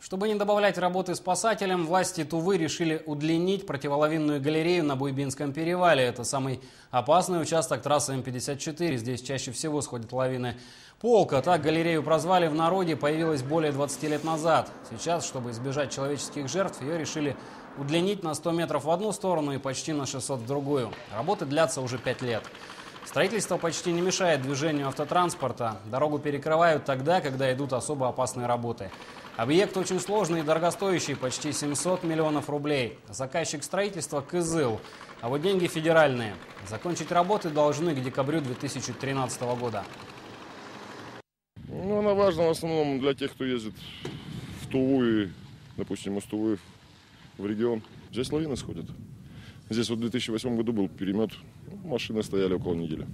Чтобы не добавлять работы спасателям, власти Тувы решили удлинить противоловинную галерею на Буйбинском перевале. Это самый опасный участок трассы М54. Здесь чаще всего сходят лавины. Полка, так галерею прозвали в народе, появилась более 20 лет назад. Сейчас, чтобы избежать человеческих жертв, ее решили удлинить на 100 метров в одну сторону и почти на 600 в другую. Работы длятся уже 5 лет. Строительство почти не мешает движению автотранспорта. Дорогу перекрывают тогда, когда идут особо опасные работы. Объект очень сложный и дорогостоящий, почти 700 миллионов рублей. Заказчик строительства – Кызыл. А вот деньги федеральные. Закончить работы должны к декабрю 2013 года. Ну, она важна в основном для тех, кто ездит в Туву и, допустим, из Тувы в регион. Здесь лавины сходят. Здесь вот в 2008 году был перемет, машины стояли около недели.